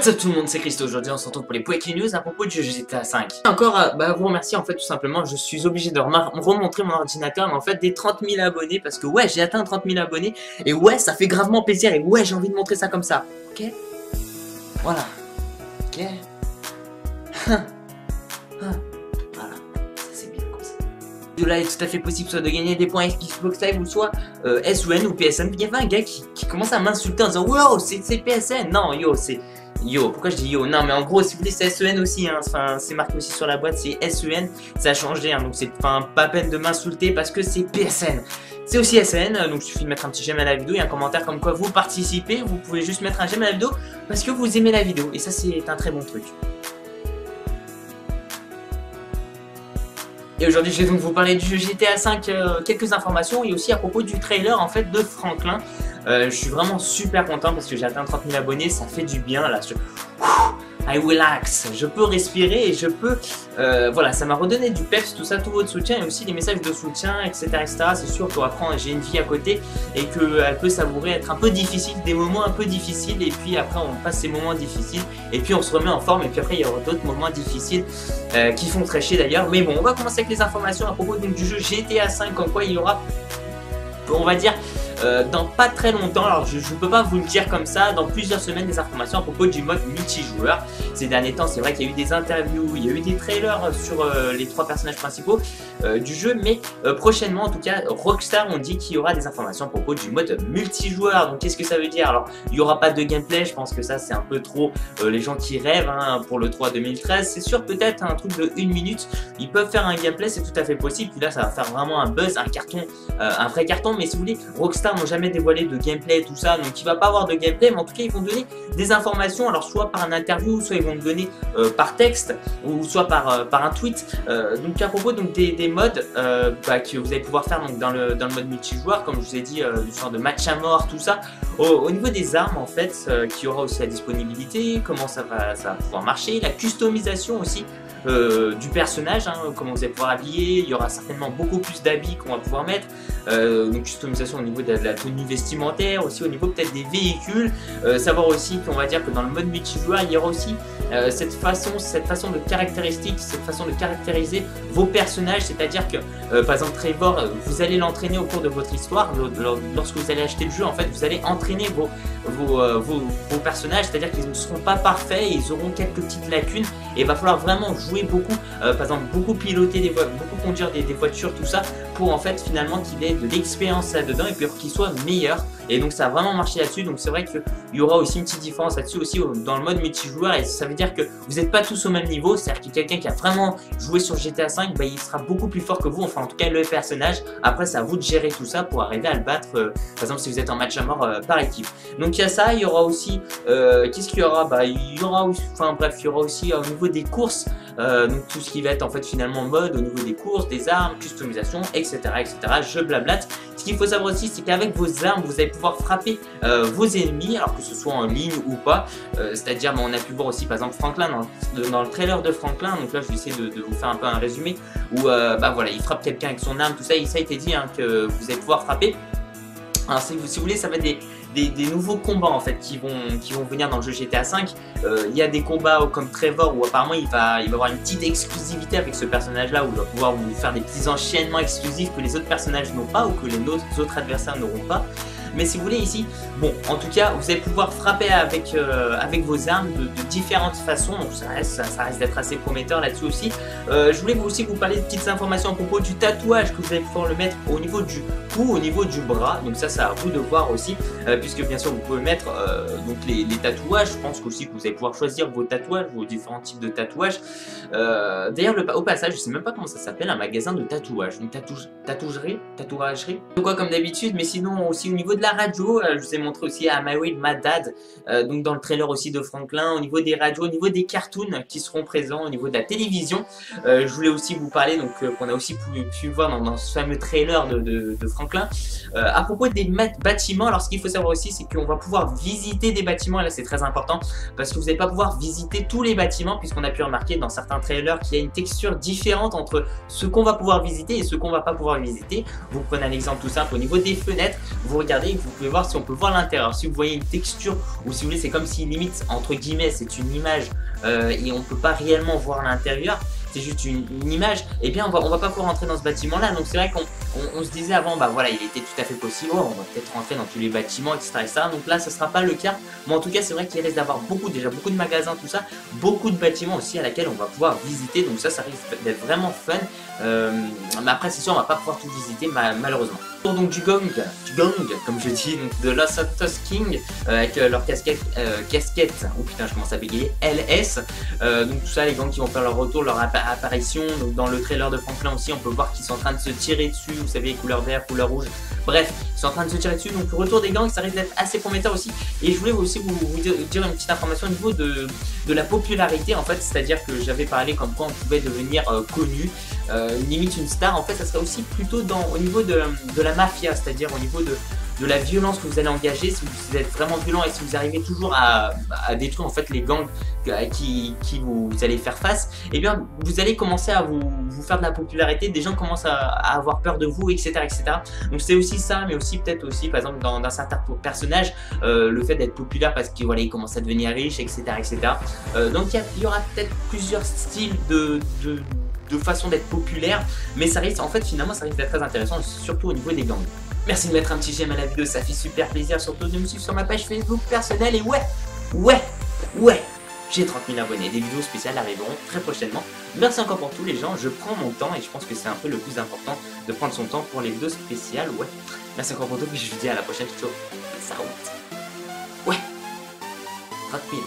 What's up tout le monde, c'est Christo. Aujourd'hui, on se retrouve pour les Breaking News à propos du GTA 5. Encore, euh, bah, vous remercier en fait tout simplement. Je suis obligé de remontrer mon ordinateur, mais en fait des 30 000 abonnés parce que ouais, j'ai atteint 30 000 abonnés et ouais, ça fait gravement plaisir et ouais, j'ai envie de montrer ça comme ça. Ok? Voilà. Ok? Voilà. Ça c'est bien comme ça. Là, il est tout à fait possible soit de gagner des points Xbox Live ou soit euh, SUN ou PSN. Il y avait un gars qui, qui commence à m'insulter en disant Wow, c'est PSN. Non, yo, c'est Yo, pourquoi je dis yo? Non, mais en gros, si vous voulez, c'est SEN aussi. Hein. Enfin, c'est marqué aussi sur la boîte, c'est SEN. Ça a changé, hein. donc c'est enfin, pas peine de m'insulter parce que c'est PSN. C'est aussi SN, donc il suffit de mettre un petit j'aime à la vidéo et un commentaire comme quoi vous participez. Vous pouvez juste mettre un j'aime à la vidéo parce que vous aimez la vidéo. Et ça, c'est un très bon truc. Et aujourd'hui, je vais donc vous parler du GTA 5, euh, quelques informations et aussi à propos du trailer en fait de Franklin. Euh, je suis vraiment super content parce que j'ai atteint 30 000 abonnés, ça fait du bien là. I relax, je peux respirer et je peux, euh, voilà, ça m'a redonné du peps, tout ça, tout votre soutien et aussi les messages de soutien, etc. C'est sûr qu'après j'ai une vie à côté et qu'elle peut savourer être un peu difficile, des moments un peu difficiles et puis après on passe ces moments difficiles et puis on se remet en forme et puis après il y aura d'autres moments difficiles euh, qui font très d'ailleurs. Mais bon, on va commencer avec les informations à propos du jeu GTA 5, comme quoi il y aura, on va dire, euh, dans pas très longtemps, alors je ne peux pas vous le dire comme ça, dans plusieurs semaines des informations à propos du mode multijoueur. Ces derniers temps, c'est vrai qu'il y a eu des interviews, il y a eu des trailers sur euh, les trois personnages principaux euh, du jeu, mais prochainement, en tout cas, Rockstar ont dit qu'il y aura des informations à propos du mode multijoueur. Donc qu'est-ce que ça veut dire? Alors, il n'y aura pas de gameplay, je pense que ça c'est un peu trop les gens qui rêvent hein, pour le 3 2013. C'est sûr, peut-être un truc de une minute, ils peuvent faire un gameplay, c'est tout à fait possible. Puis là, ça va faire vraiment un buzz, un carton, un vrai carton. Mais si vous voulez, Rockstar n'ont jamais dévoilé de gameplay tout ça, donc il va pas avoir de gameplay, mais en tout cas ils vont donner des informations, alors soit par un interview, soit ils vont donner euh, par texte, ou soit par, euh, par un tweet. Euh, donc à propos donc, des, des modes bah, que vous allez pouvoir faire donc, dans, le, dans le mode multijoueur, comme je vous ai dit, du genre de match à mort, tout ça. Au, niveau des armes en fait, qui aura aussi la disponibilité, comment ça va, ça va pouvoir marcher, la customisation aussi. Du personnage, hein, comment vous allez pouvoir habiller, il y aura certainement beaucoup plus d'habits qu'on va pouvoir mettre, euh, une customisation au niveau de la, tenue vestimentaire, aussi au niveau peut-être des véhicules, euh, savoir aussi qu'on va dire que dans le mode multijoueur, il y aura aussi euh, cette façon, cette façon de caractéristique, cette façon de caractériser vos personnages, c'est-à-dire que par exemple Trevor, vous allez l'entraîner au cours de votre histoire, lorsque vous allez acheter le jeu, en fait, vous allez entraîner vos, vos, vos, personnages, c'est-à-dire qu'ils ne seront pas parfaits, ils auront quelques petites lacunes, et il va falloir vraiment jouer beaucoup, par exemple beaucoup piloter des beaucoup conduire des, voitures, tout ça, pour en fait finalement qu'il ait de l'expérience là-dedans et puis qu'il soit meilleur. Et donc ça a vraiment marché là-dessus. Donc c'est vrai qu'il y aura aussi une petite différence là-dessus aussi dans le mode multijoueur. Et ça veut dire que vous n'êtes pas tous au même niveau. C'est-à-dire que quelqu'un qui a vraiment joué sur GTA 5, bah, il sera beaucoup plus fort que vous. Enfin en tout cas le personnage. Après c'est à vous de gérer tout ça pour arriver à le battre. Euh, par exemple si vous êtes en match à mort euh, par équipe. Donc il y a ça. Il y aura aussi... Euh, qu'est-ce qu'il y aura? Bah il y aura. Enfin bref, il y aura aussi au niveau des courses. Donc tout ce qui va être en fait finalement mode au niveau des courses, des armes, customisation, etc. etc. Je blablate. Ce qu'il faut savoir aussi, c'est qu'avec vos armes, vous allez pouvoir frapper euh, vos ennemis, alors que ce soit en ligne ou pas. Euh, c'est-à-dire, on a pu voir aussi par exemple Franklin dans, le trailer de Franklin. Donc là, je vais essayer de, vous faire un peu un résumé où euh, bah voilà, il frappe quelqu'un avec son arme, tout ça. Et ça a été dit hein, que vous allez pouvoir frapper. Alors si vous, si vous voulez, ça va être des, des, nouveaux combats en fait qui vont, qui vont venir dans le jeu GTA 5. Euh, il y a des combats comme Trevor où apparemment il va, il va avoir une petite exclusivité avec ce personnage là où il va pouvoir faire des petits enchaînements exclusifs que les autres personnages n'ont pas ou que les autres adversaires n'auront pas. Mais si vous voulez ici, bon, en tout cas, vous allez pouvoir frapper avec, euh, avec vos armes de, différentes façons. Donc ça reste, ça, reste d'être assez prometteur là-dessus aussi. Euh, je voulais aussi vous parler de petites informations à propos du tatouage que vous allez pouvoir le mettre au niveau du cou, au niveau du bras. Donc ça, c'est à vous de voir aussi, euh, puisque bien sûr, vous pouvez mettre donc les, tatouages. Je pense aussi que vous allez pouvoir choisir vos tatouages, vos différents types de tatouages. D'ailleurs, au passage, je sais même pas comment ça s'appelle, un magasin de tatouage. Une tatouage, tatouagerie, tatouagerie. Quoi comme d'habitude, mais sinon aussi au niveau de la radio, euh, je vous ai montré aussi à My Way My Dad, euh, donc dans le trailer aussi de Franklin, au niveau des radios, au niveau des cartoons qui seront présents, au niveau de la télévision. Euh, je voulais aussi vous parler, donc qu'on a aussi pu, voir dans, ce fameux trailer de, Franklin, à propos des bâtiments. Alors ce qu'il faut savoir aussi, c'est qu'on va pouvoir visiter des bâtiments, et là c'est très important, parce que vous n'allez pas pouvoir visiter tous les bâtiments, puisqu'on a pu remarquer dans certains trailers qu'il y a une texture différente entre ce qu'on va pouvoir visiter et ce qu'on va pas pouvoir visiter. Vous prenez un exemple tout simple au niveau des fenêtres, vous regardez vous pouvez voir si on peut voir l'intérieur. Si vous voyez une texture, ou si vous voulez, c'est comme si limite, entre guillemets, c'est une image euh, et on peut pas réellement voir l'intérieur c'est juste une, image, et eh bien on va, on va pas pouvoir rentrer dans ce bâtiment là. Donc c'est vrai qu'on on, se disait avant, bah voilà, il était tout à fait possible, on va peut-être rentrer dans tous les bâtiments, etc.. Donc là, ce sera pas le cas. Mais en tout cas, c'est vrai qu'il risque d'avoir beaucoup, déjà beaucoup de magasins, tout ça, beaucoup de bâtiments aussi à laquelle on va pouvoir visiter. Donc ça, ça risque d'être vraiment fun. Euh, mais après, c'est sûr, on va pas pouvoir tout visiter malheureusement. Donc du gong, du gong, comme je dis, donc de Los Santos King, euh, avec euh, leur casquette, casquette, oh putain, je commence à bégayer, LS. donc tout ça, les gangs qui vont faire leur retour, leur apparition. Dans le trailer de Franklin aussi, on peut voir qu'ils sont en train de se tirer dessus, vous savez, couleur vert, couleur rouge. Bref, ils sont en train de se tirer dessus. Donc le retour des gangs, ça risque d'être assez prometteur aussi. Et je voulais aussi vous, dire une petite information au niveau de, de la popularité, en fait, c'est-à-dire que j'avais parlé comme quoi on pouvait devenir connu. Euh, limite une star, en fait, ça serait aussi plutôt dans, au niveau de, la mafia, c'est-à-dire au niveau de, la violence que vous allez engager, si vous êtes vraiment violent et si vous arrivez toujours à, détruire en fait les gangs qui, qui vous, allez faire face, eh bien vous allez commencer à vous, faire de la popularité, des gens commencent à, avoir peur de vous, etc. etc. Donc c'est aussi ça, mais aussi peut-être aussi par exemple dans, certains personnages, euh, le fait d'être populaire parce qu'il voilà, commence à devenir riche, etc. etc. Euh, donc il y, aura peut-être plusieurs styles de de façon d'être populaire, mais ça risque, en fait, finalement, ça risque d'être très intéressant, surtout au niveau des gangs. Merci de mettre un petit j'aime à la vidéo, ça fait super plaisir, surtout de me suivre sur ma page Facebook personnelle, et ouais, ouais, ouais, j'ai 30 000 abonnés, des vidéos spéciales arriveront très prochainement. Merci encore pour tous les gens, je prends mon temps, et je pense que c'est un peu le plus important de prendre son temps pour les vidéos spéciales, ouais. Merci encore pour tout, puis je vous dis à la prochaine, ciao, ça route. Ouais, 30 000.